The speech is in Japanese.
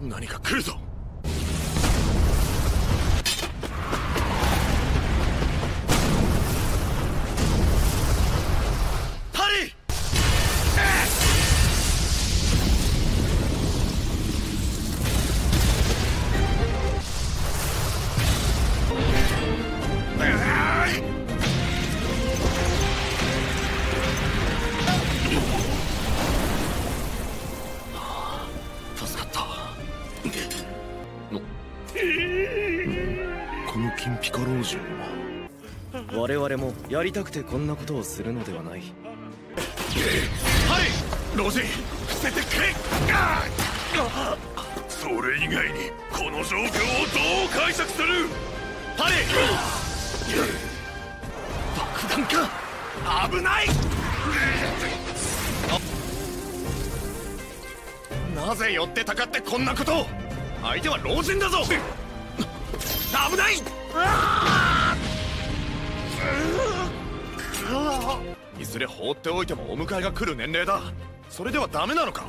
何か来るぞ。この金ピカ老人は。我々もやりたくてこんなことをするのではない。ハリー老人伏せてくれそれ以外にこの状況をどう解釈する。ハリ爆弾か。危ない。なぜ寄ってたかってこんなことを。相手は老人だぞ。危ない。いずれ放っておいてもお迎えが来る年齢だ。それではダメなのか。